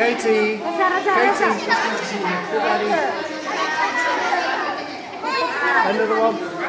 Katie. Katie. Another one.